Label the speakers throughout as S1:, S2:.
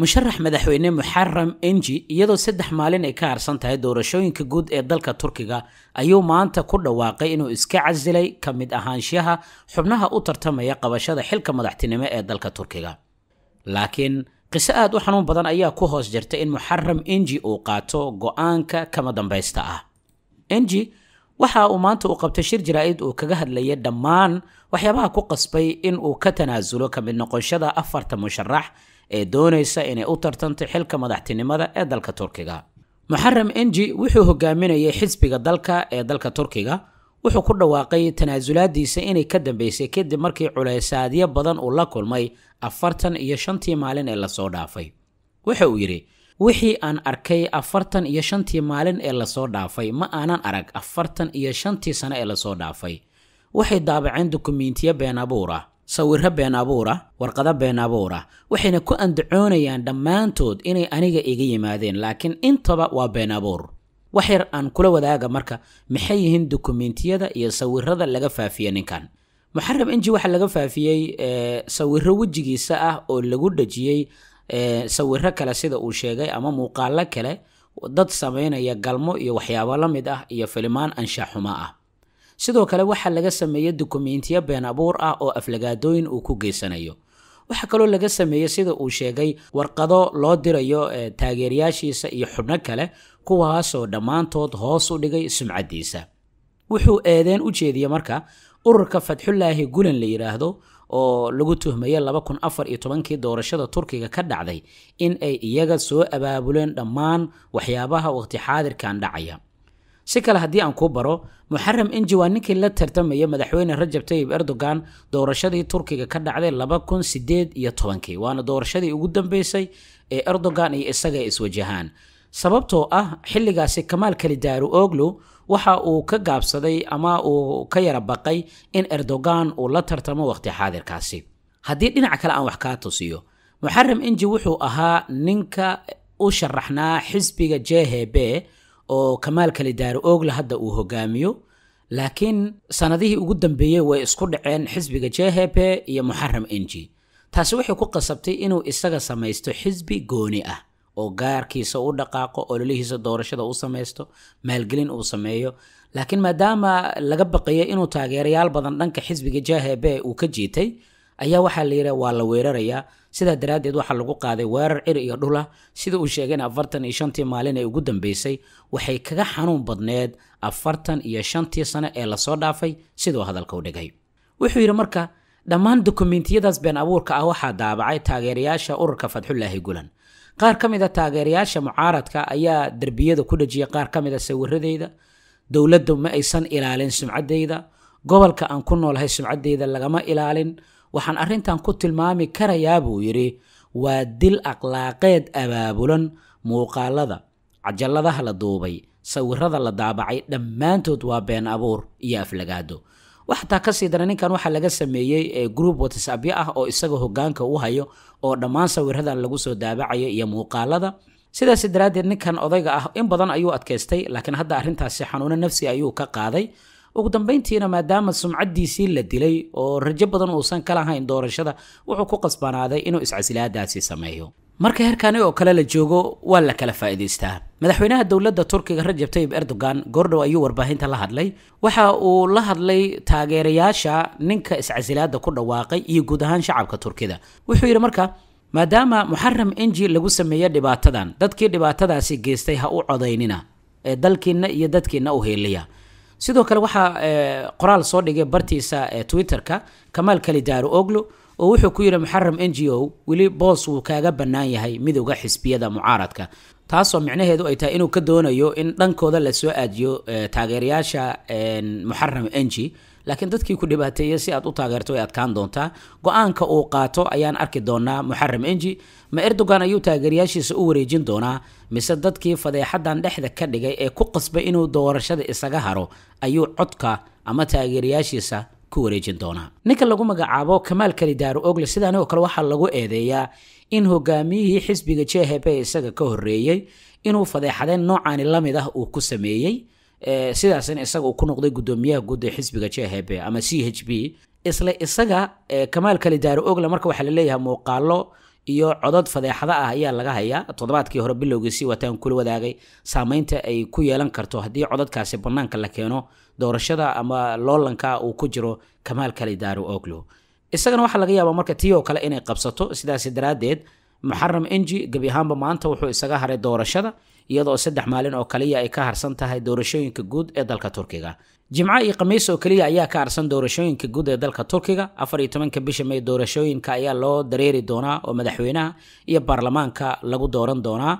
S1: musharax madaxweyne muxaram enji iyadoo saddex maalin ay ka harsan tahay doorashooyinka guud ee dalka turkiga ayuu maanta ku dhawaaqay inuu iska casilay ka mid ahaanshaha xubnaha u tartamaya qabashada xilka madaxtinimo ee dalka turkiga. Laakiin qiso aad u xanuun badan ayaa ku hoos jirta in muxaram enji uu qaato go'aanka kama dambaysta ah. Enji waxa uu maanta u qabtay shir jaraa'id uu kaga hadlayay dhammaan waxyaabaha ku qasbay in uu ka tanaasulo ka mid noqoshada afarta musharax ee doonaysa inay u tartanto xilka madaxtinimada ee dalka turkiga. Muxaram enji wuxuu hogaaminayay xisbiga dalka ee dalka turkiga. Wuxuu ku dhawaaqay tanaasulaadiisa inay ka dambeysay kadib markii culaysaadyo badan uu la kulmay afartan iyo shantii maalin ee la soo dhaafay. Waxa uu yidhi wixii aan arkay afartan iyo shantii maalin ee la soo dhaafay ma aanan arag afartan iyo shantii sano ee la soo dhaafay. Waxay daabaceen dukumiintiyo been abuur ah sawiro been abuur ah warqado been abuur ah waxayna ku andacoonayaan dhammaantood inay aniga iga yimaadeen laakiin intaba waa been abuur. Wax yar aan kula wadaaga marka maxay yihiin dukumiintiyada iyo sawirada laga faafiye ninkan? Muxaram enji waxaa laga faafiyey sawiro wejigiisa ah oo lagu dhejiyey sawiro kale sida uu sheegay ama muuqaalo kale dad sameynaya galmo iyo waxyaabo la mid ah iyo filimaan anshaxumo ah sidoo kale waxaa laga sameeyey dukumiintiyo been abuur ah oo aflagaadooyin uu ku geysanayo waxaa kaloo laga sameeyey sida uu sheegay warqado loo dirayo taageerayaashiisa iyo xubno kale kuwaasoo dhammaantood hoos u dhigay sumcadiisa wuxuu eedeen u jeediyey marka ururka fatxulaahi gulan la yidhaahdo oo lagu iyo tobankii doorashada turkiga ka dhacday in ay iyaga soo abaabuleen dhammaan waxyaabaha waqti xaadirkan dhacaya si kale haddii aan kuu baro muxaram enji waa ninkii la tartamaya madaxweyne rajab tayib erdogan doorashadii turkiga ka dhacday laba kun sideed iyo tobankii waana doorashadii ugu dambeysay ee erdogan iyo isaga iswajahaan. Sababtoo ah xilligaasi kamaal kalidaaru oglu waxa uu ka gaabsaday ama uu ka yara baqay in erdogan uu la tartamo waqti xaadirkaasi. Haddii dhinaca kale aan wax kaa tusiyo muxaram enji wuxuu ahaa ninka u sharaxnaa xisbiga jhb oo kamaal kalidaaru ogle hadda uu hogaamiyo laakiin sanadihii ugu dambeeyey way isku dhaceen xisbiga jhp iyo muxaram enji taasi waxay ku qasabtay inuu isaga samaysto xisbi gooni ah oo gaarkiisa u dhaqaaqo ololihiisa doorashada u samaysto maalgelin uu sameeyo. Laakiin maadaama laga baqayay inuu taageerayaal badan dhanka xisbiga jhb uu ka jiitay ayaa waxaa la yidhi waa la weerarayaa sidaa daraaddeed waxaa lagu qaaday weerar cir iyo dhula sida uu sheegay in afartan iyo shantii maalin ee ugu dambeysay waxay kaga xanuun badneed afartan iyo shantii sano ee la soo dhaafay siduu hadalka u dhigay. Wuxuu yidhi marka dhammaan dukumiintiyadaas been abuurka ah waxaa daabacay taageerayaasha ururka fatxulaahi gulan qaar ka mid a taageerayaasha mucaaradka ayaa derbiyada ku dhejiyay qaar ka a sawiradeyda dowladdu ma aysan ilaalin sumcaddeyda. Gobolka aan ku noolahay sumcaddeyda lagama ilaalin waxaan arrintan ku tilmaami karayaa buu yidhi waa dil akhlaaqeed abaabulan muuqaalada cajaladaha la duubay sawirada la daabacay dhammaantood waa been abuur iyo aflagaado. Waxataa ka sii dara ninkan waxaa laga sameeyey group whatsapyo ah oo isaga hogaanka u hayo oo dhammaan sawiradan lagu soo daabacayo iyo muuqaalada. Sidaas daraaddeed ninkan odayga ah in badan ayuu adkaystay laakiin hadda arrintaasi xanuuno nafsi ayuu ka qaaday ugu dambayntiina maadaama sumcadiisii la dilay oo rajo badan uusan ka lahayn doorashada wuxuu ku qasbanaaday inuu iscasilaadaasi sameeyo marka heerkani oo kale la joogo waa la kala faa'iidaystaa madaxweynaha dowladda turkiga rajab tayib erdogan goordhow ayuu warbaahinta la hadlay waxa uu la hadlay taageerayaasha ninka iscasilaada ku dhawaaqay iyo guud ahaan shacabka turkida wuxuu yidhi marka maadaama muxaram enji lagu sameeyo dhibaatadan dadkii dhibaatadaasi geystay ha u codaynina ee dalkiinna iyo dadkiinna u heeliya sidoo kale waxaa qoraal soo dhigay bartiisa twitterka kamaal kalidaaru oglo oo wuxuu ku yidhi muxaram n g o weli boos wuu kaaga bannaan yahay midowga xisbiyada mucaaradka. Taasoo micnaheedu ay tahay inuu ka doonayo in dhankooda la soo aadiyo taageerayaasha muxaram n g laakiin dadkii ku dhibaateeyey si aad u taageerto way adkaan doontaa. Go'aanka uu qaato ayaan arki doonaa muxaram enji. Ma erdogan ayuu taageerayaashiisa u wareejin doonaa mise dadkii fadeexadan dhexda ka dhigay ee ku qasbay inuu doorashada isaga haro ayuu codka ama taageerayaashiisa ku wareejin doonaa? Ninka lagu magacaabo kamaal kalidaaru ogle sidaan oo kale waxaa lagu eedeeyaa in hogaamiyihii xisbiga jhp isaga ka horeeyey inuu fadeexadeen noocaani la mid ah uu ku sameeyey sidaasina isaga uu ku noqday gudoomiyaha guud ee xisbiga jhp ama c h b isla isaga kamaal kalidaaru ogle marka waxaa la leeyahay muuqaalo iyo codod fadeexada ah ayaa laga hayaa. Toddobaadkii hore bilowgiisii wataan kula wadaagay saameynta ay ku yeelan karto haddii cododkaasi bannaanka la keeno doorashada ama loolanka uu ku jiro kamaal kalidaaro oglo. Isagana waxaa laga yaabaa marka tii oo kale inay qabsato sidaasi daraaddeed muxaram enji gebi ahaanba maanta wuxuu isaga haray doorashada iyadoo saddex maalin oo kaliya ay ka harsan tahay doorashooyinka guud ee dalka turkiga. Jimco iyo khamiis oo keliya ayaa ka harsan doorashooyinka guud ee dalka turkiga. Afar iyo tobanka bisha may doorashooyinka ayaa loo dareeri doonaa oo madaxweynaha iyo baarlamaanka lagu dooran doonaa.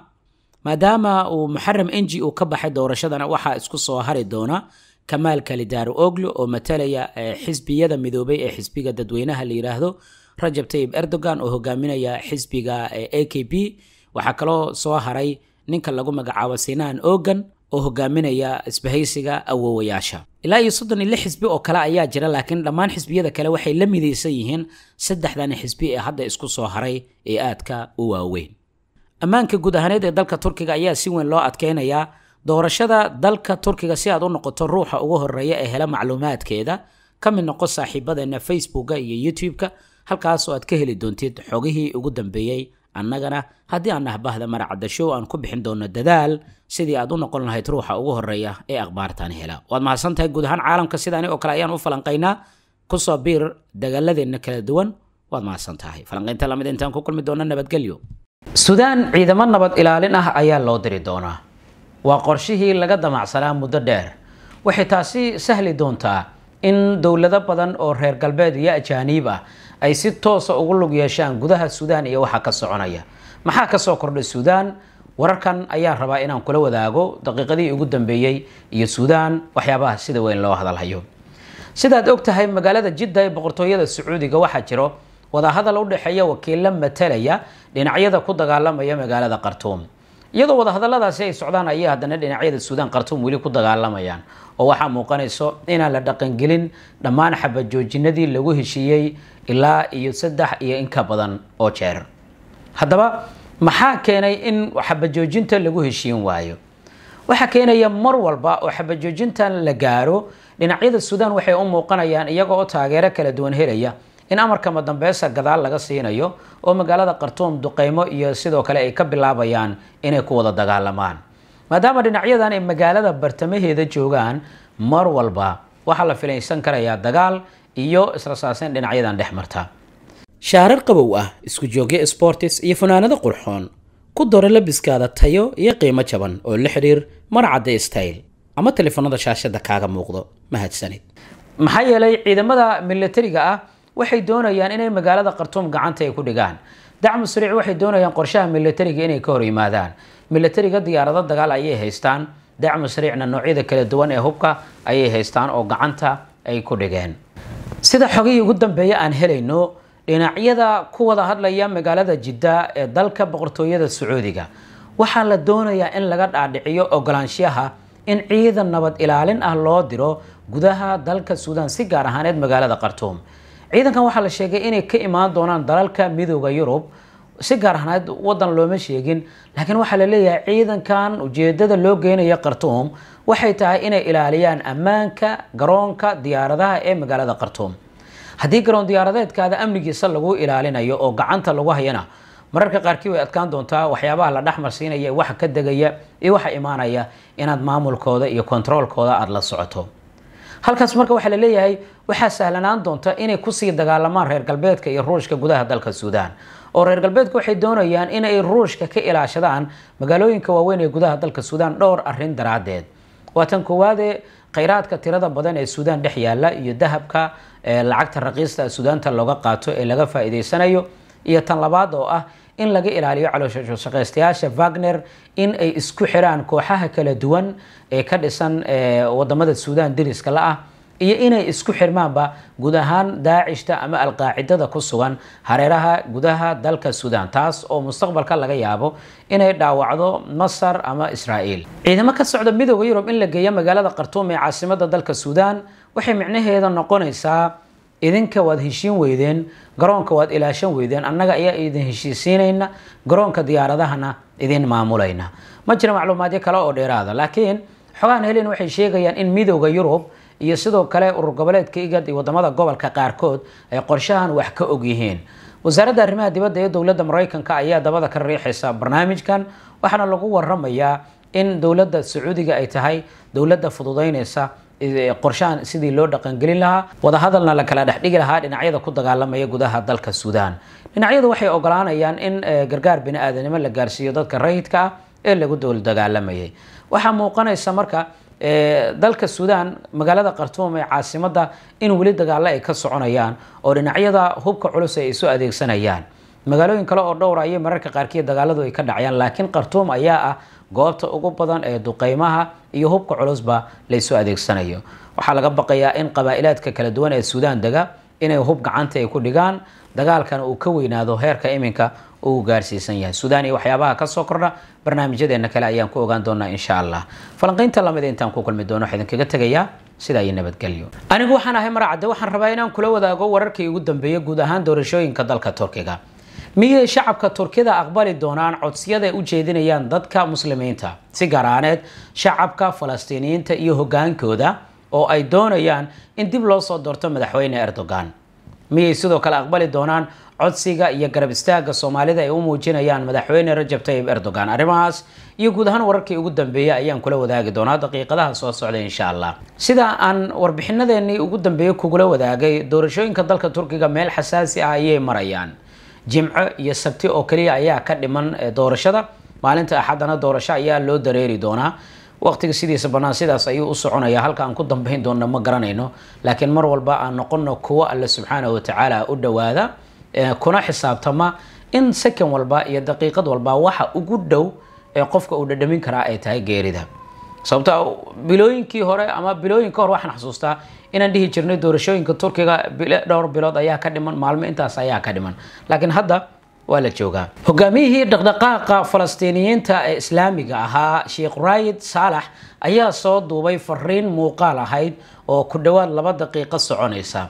S1: Maadaama uu muxaram enji uu ka baxay doorashadana waxaa isku soo hari doona kamaal kalidaaro oglo oo matalaya xisbiyada midoobay ee xisbiga dadweynaha la yidhaahdo rajab tayib erdogan oo hogaaminaya xisbiga a k b waxaa kaloo soo haray ninka lagu magacaabo sinaan ogan oo hogaaminaya isbahaysiga awowayaasha ilaa iyo soddon iyo lix xisbi oo kale ayaa jira laakiin dhammaan xisbiyada kale waxay la midaysan yihiin saddexdan xisbi ee hadda isku soo haray ee aadka u waaweyn. Ammaanka guud ahaaneed ee dalka turkiga ayaa si weyn loo adkeynayaa. Doorashada dalka turkiga si aad u noqoto ruuxa ugu horreeya ee hela macluumaadkeeda ka mid noqo saaxiibadeena facebooka iyo youtube-ka halkaas oo aad ka heli doontid xogihii ugu dambeeyey. Annagana haddii aan nahbahda maracadda show aan ku bixin doono dadaal sidii aad u noqon lahayd ruuxa ugu horreeya ee akhbaartan hela. Waad mahadsantahay guud ahaan caalamka sidaani oo kale ayaan u falanqaynaa. Kusoo biir dagaaladeenna kala duwan waad mahadsan tahay falanqaynta la mid intaan ku kulmi doono nabadgelyo. Suudaan ciidamo nabad ilaalin ah ayaa loo diri doonaa waa qorshihii laga damacsanaa muddo dheer. Waxay taasi sahli doontaa in dowlado badan oo reer galbeed iyo ajaaniib ah ay si toosa ugu lug yeeshaan gudaha suudaan iyo waxa ka soconaya. Maxaa ka soo kordhay suudaan? Wararkan ayaan rabaa inaan kula wadaago daqiiqadii ugu dambeeyey iyo suudaan waxyaabaha sida weyn loo hadalhayo. Sidaad og tahay magaalada jidda ee boqortooyada sacuudiga waxaa jiro wadahadal u dhexeeya wakiilla matalaya dhinacyada ku dagaalamaya magaalada khartuum iyadoo wadahadaladaasi ay socdaan ayay haddana dhinacyada suudaan khartuum weli ku dagaalamayaan. Oo waxaa muuqanayso inaan la dhaqangelin dhammaan xabajoojinadii lagu heshiiyey ilaa iyo saddex iyo inka badan oo jeer. Haddaba maxaa keenay in xabajoojinta lagu heshiin waayo? Waxaa keenaya mar walba oo xabajoojintan la gaaro dhinacyada suudaan waxay u muuqanayaan iyaga oo taageero kala duwan helaya in amarka madambeesa gadaal laga siinayo oo magaalada khartuum duqeymo iyo sidoo kale ay ka bilaabayaan inay ku wada dagaalamaan. Maadaama dhinacyadan ay magaalada bartamaheeda joogaan mar walba waxaa la filaysan karayaa dagaal iyo israsaaseyn dhinacyadan dhex marta. Shaarar qabow ah isku joogyo sportis iyo funaanado qurxoon. Ku doro labiskaada tayo iyo qiimo jaban oo la xidhiir marcadda style. Ama telefoonada shaashada kaaga muuqdo. Mahadsanid. Maxaa yeelay ciidamada milatariga ah waxay doonayaan inay magaalada khartuum gacanta ay ku dhigaan. Dacmu sariic waxay doonayaan qorshaha milatariga inay ka hor yimaadaan. Milatariga diyaarado dagaal ayay haystaan. Dacmu sariicna noocyada kala duwan ee hubka ayay haystaan oo gacanta ay ku dhigeen. Sida xogihii ugu dambeeya aan helayno dhinacyada ku wada hadlaya magaalada jidda ee dalka boqortooyada sacuudiga. Waxaa la doonayaa in laga dhaadhiciyo ogolaanshaha in ciidan nabad ilaalin ah loo diro gudaha dalka suudaan si gaar ahaaneed magaalada khartuum ciidankan waxaa la sheegay inay ka imaan doonaan dalalka midooda yurub. Si gaar ahaaneed wadan looma sheegin laakiin waxaa la leeyahay ciidankan ujeedada loo geynayo khartuum waxay tahay inay ilaaliyaan ammaanka garoonka diyaaradaha ee magaalada khartuum haddii garoon diyaaradeedkaada amnigiisa lagu ilaalinayo oo gacanta lagu hayana mararka qaarkii way adkaan doontaa waxyaabaha la dhexmarsiinaya waxa ka degaya iyo waxa imaanaya inaad maamulkooda iyo kontaroolkooda aada la socoto halkaas marka waxaa la leeyahay waxaa sahlanaan doonta inay ku sii dagaalamaan reer galbeedka iyo ruushka gudaha dalka suudaan. Oo reer galbeedka waxay doonayaan inay ruushka ka ilaashadaan magaalooyinka waaweyn ee gudaha dalka suudaan dhowr arrin daraadeed waa tan koowaade khayraadka tirada badan ee suudaan dhex yaalla iyo dahabka lacagta raqiista suudaanta looga qaato ee laga faa'iideysanayo iyo tan labaad oo ah in laga ilaaliyo calooshaqaystayaasha wagner in ay isku xiraan kooxaha kala duwan ee ka dhisan waddamada suudaan deriska la ah iyo inay isku xirmaanba guud ahaan daacishta ama alqaacidada ku sugan hareeraha gudaha dalka suudaan taas oo mustaqbalka laga yaabo inay dhaawacdo masar ama israa'iil. Ciidamo ka socda midooda yurub in la geeyo magaalada khartuum ee caasimada dalka suudaan waxay micnaheeda noqonaysaa idinka waad heshiin weydeen garoonka waad ilaashan weydeen annaga ayaa idin heshiisiinayna garoonka diyaaradahana idin maamulayna. Ma jira macluumaadyo kale oo dheeraada laakiin xogaan helin waxay sheegayaan in midooda yurub iyo sidoo kale urur goboleedka igad iyo waddamada gobolka qaarkood ay qorshahan wax ka og yihiin. Wasaaradda arrimaha dibadda ee dowladda mareykanka ayaa dabada ka riixaysa barnaamijkan waxaana lagu waramayaa in dowladda sacuudiga ay tahay dowladda fududeyneysa qorshahan sidii loo dhaqangelin lahaa. Wadahadalna la kala dhexdhigi lahaa dhinacyada ku dagaalamaya gudaha dalka suudaan. Dhinacyadu waxay ogolaanayaan in gargaar bini aadanimo la gaarsiiyo dadka rayidka ah ee lagu dowl dagaalamayay waxaa muuqanaysa marka dalka suudaan magaalada khartuum ee caasimada in weli dagaalo ay ka soconayaan oo dhinacyada hubka culus ay isu adeegsanayaan magaalooyin kale oo dhowra ayay mararka qaarkii dagaaladu ay ka dhacayaan laakiin khartuum ayaa ah goobta ugu badan ee duqeymaha iyo hubka culusba laysu adeegsanayo. Waxaa laga baqayaa in qabaa-ilaadka kala duwan ee suudaan dega inay hub gacanta ay ku dhigaan dagaalkana uu ka weynaado heerka iminka uu gaarsiisan yahay. Suudaan iyo waxyaabaha ka soo kordha barnaamijyadeena kale ayaan ku ogaan doonaa insha allah. Falanqaynta lamida intaan ku kulmi doono waxaa idinkaga tegayaa sidaa iyo nabadgelyo. Anigu waxaan ahay maracadde waxaan rabaa inaan kula wadaago wararkii ugu dambeeyay guud ahaan doorashooyinka dalka turkiga miyay shacabka turkida aqbali doonaan codsiyada ay u jeedinayaan dadka muslimiinta? Si gaar ahaaneed shacabka falastiiniyiinta iyo hogaankooda oo ay doonayaan in dib loo soo doorto madaxweyne erdogan. Miyay sidoo kale aqbali doonaan codsiga iyo garab istaaga soomaalida ay u muujinayaan madaxweyne rajab tayib erdogan? Arrimahaas iyo guud ahaan wararkii ugu dambeeyay ayaan kula wadaagi doonaa daqiiqadaha soo socda insha allah. Sida aan warbixinadeenii ugu dambeeyey kugula wadaagay doorashooyinka dalka turkiga meel xasaasi ah ayay marayaan jimco iyo sabti oo kaliya ayaa ka dhiman doorashada. Maalinta axadana doorasho ayaa loo dareeri doonaa. Waqtiga sidiisa bannaan sidaas ayuu u soconaya. Halka aan ku dambeyn doona ma garanayno laakiin mar walba aan noqono kuwo alle subxaana watacaala u dhowaada kuna xisaabtama in second walba iyo daqiiqad walba waxa ugu dhow ee qofka uu dhadhamin karaa ay tahay geerida sababta bilooyinkii hore ama bilooyin ka hor waxaan xasuustaa inaan dhihi jirnay doorashooyinka turkiga dhowr bilood ayaa ka dhiman maalmo intaas ayaa ka dhiman. Laakiin hadda waa la joogaa. Hogaamiyihii dhaqdhaqaaqa falastiiniyiinta ee islaamiga ahaa sheekh raayid saalax ayaa soo duubay fariin muuqaal ahayd oo ku dhowaad laba daqiiqo soconaysa.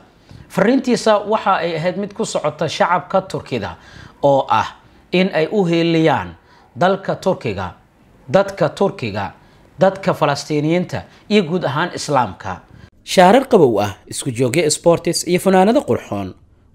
S1: Fariintiisa waxa ay ahayd mid ku socota shacabka turkida oo ah in ay u heeliyaan dalka turkiga dadka turkiga dadka falastiiniyiinta iyo guud ahaan islaamka. Shaarar qabow ah isku joogyo sportis iyo fanaanado qurxoon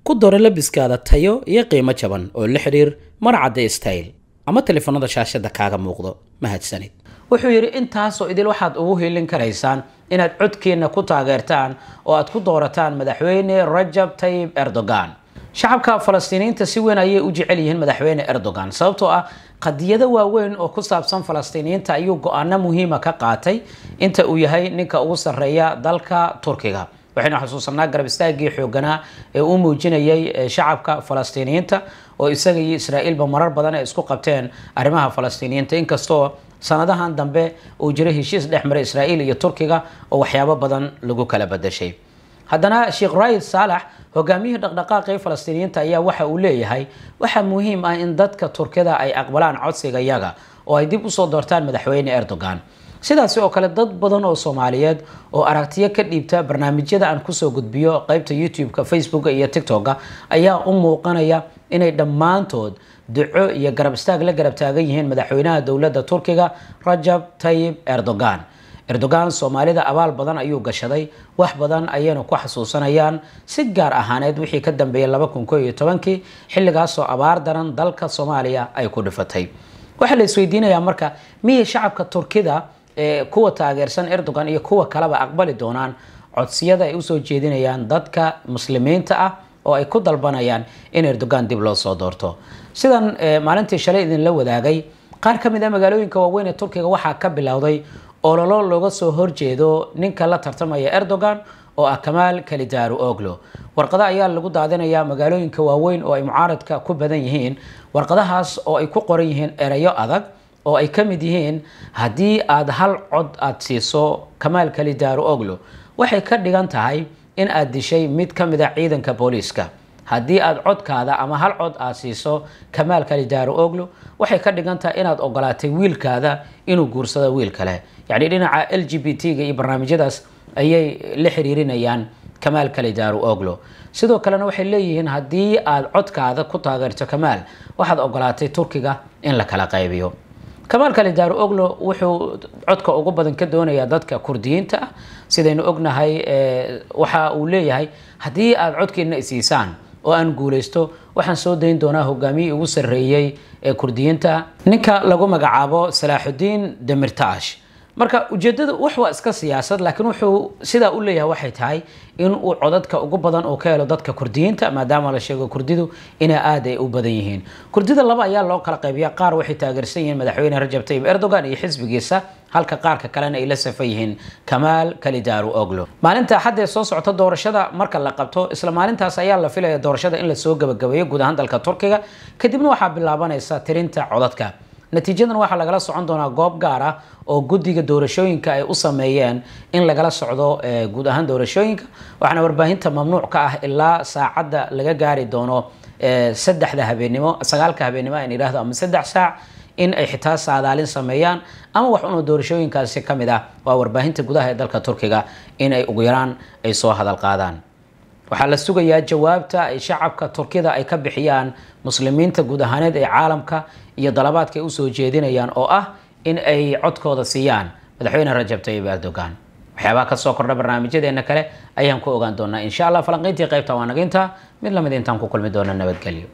S1: ku daro labiskaada tayo iyo qiimo jaban oo la xidhiir marcadde style. Ama telefoonada shaashada kaaga muuqdo mahadsanid wuxuu yidhi intaasoo idil waxaad ugu hiilin karaysaan inaad codkiina ku taageertaan oo aad ku doorataan madaxweyne rajab tayib erdogan shacabka falastiiniyiinta si weyn ayay u jecel yihiin madaxweyne erdogan sababtoo ah qadiyado waaweyn oo ku saabsan falastiiniyiinta ayuu go'aano muhiima ka qaatay inta uu yahay ninka ugu sarreeya dalka turkiga. Waxaynu xasuusanaa garab istaagii xooganaa ee uu muujinayay shacabka falastiiniyiinta oo isaga iyo israa'iilba marar badan ay isku qabteen arrimaha falastiiniyiinta inkastoo sanadahan dambe uu jiro heshiis dhex maray israa'iil iyo turkiga oo waxyaabo badan lagu kala badashay haddana sheekh raayid saalax hogaamiyihii dhaqdhaqaaqii falastiiniyiinta ayaa waxa uu leeyahay waxaa muhiim ah in dadka turkida ay aqbalaan codsiga yaga oo ay dib u soo doortaan madaxweyne erdogan. Sidaasi oo kale dad badan oo soomaaliyeed oo aragtiyo ka dhiibta barnaamijyada aan ku soo gudbiyo qeybta youtube-ka facebooka iyo tictok-ga ayaa u muuqanaya inay dhammaantood duco iyo garab istaag la garab taagan yihiin madaxweynaha dowladda turkiga rajab tayib erdogan erdogan soomaalida abaal badan ayuu gashaday wax badan ayayna ku xasuusanayaan. Si gaar ahaaneed wixii ka dambeeyay xilligaasoo abaar daran dalka soomaaliya ay ku dhifatay waxaa la isweydiinayaa marka miyay shacabka turkida ee kuwa taageersan erdogan iyo kuwa kaleba aqbali doonaan codsiyada ay u soo jeedinayaan dadka muslimiinta ah oo ay ku dalbanayaan in erdogan dib loo soo doorto. Sidan maalintii shalay idinla wadaagay qaar ka mid a magaalooyinka waaweyn ee turkiga waxaa ka bilowday ololo looga soo horjeedo ninka la tartamaya erdogan oo ah kamaal kalidaaru oglo. Warqado ayaa lagu daadinayaa magaalooyinka waaweyn oo ay mucaaradka ku badan yihiin. Warqadahaas oo ay ku qoran yihiin erayo adag oo ay ka mid yihiin haddii aad hal cod aada siiso kamaal kalidaaru oglo waxay ka dhigan tahay in aad dishay mid ka mid a ciidanka booliiska haddii aad codkaada ama hal cod aad siiso kamaal kalidaaru oglo waxay ka dhigan tahay inaad ogolaatay wiilkaada inuu guursado wiil kale. Yacni dhinaca l g b t-ga iyo barnaamijyadaas ayay la xiriirinayaan kamaal kalidaaru oglo sidoo kalena waxay leeyihiin haddii aad codkaada ku taageerto kamaal waxaad ogolaatay turkiga in la kala qaybiyo. Kamaal kalidaaro oglo wuxuu codka ugu badan ka doonayaa dadka kurdiyiinta. Ah sidaynu ognahay waxa uu leeyahay haddii aada codkiina isiisaan oo aan guulaysto waxaan soo dayn doonaa hogaamiyii ugu sarreeyey ee kurdiyiinta. Ninka lagu magacaabo salaaxudiin demirtaash marka ujeedada wax waa iska siyaasad laakiin wuxuu sidaa u leeyahay waxay tahay in uu codadka ugu badan uu ka helo dadka kurdiyiinta maadaama la sheego kurdidu inay aada ay u badan yihiin. Kurdida laba ayaa loo kala qaybiya qaar waxay taageersan yihiin madaxweyne rajab tayyib erdogan iyo xisbigiisa halka qaarka kalena ay la safan yihiin kamaal kalidaaru oglo maalinta axadda ee soo socota doorashada marka la qabto isla maalintaas ayaa la filaya doorashada in la soo gabagabeeyo guud ahaan dalka turkiga kadibna waxaa bilaabanaysa tirinta codadka natiijadan waxaa lagala socon doonaa goob gaar ah oo guddiga doorashooyinka ay u sameeyeen in lagala socdo guud ahaan doorashooyinka. Waxaana warbaahinta mamnuuc ka ah ilaa saacadda laga gaari doono saddexda habeenimo sagaalka habeenimo aan idhaahdo ama saddex saac in ay xitaa saadaalin sameeyaan ama wax unoo doorashooyinkaasi ka mid ah. Waa warbaahinta gudaha ee dalka turkiga in ay ugu yaraan ay soo hadal qaadaan waxaa la sugayaa jawaabta ay shacabka turkida ay ka bixiyaan muslimiinta guud ahaaneed ee caalamka iyo dalabaadka ay u soo jeedinayaan oo ah in ay codkooda siiyaan. Madaxweyne rajab tayyib erdogan. Waxyaabaha ka soo kordha barnaamijyadeena kale ayaan ku ogaan doonaa insha allah falanqayntii qaybta waa naginta mid la mid intaan ku kulmi doona nabadgelyo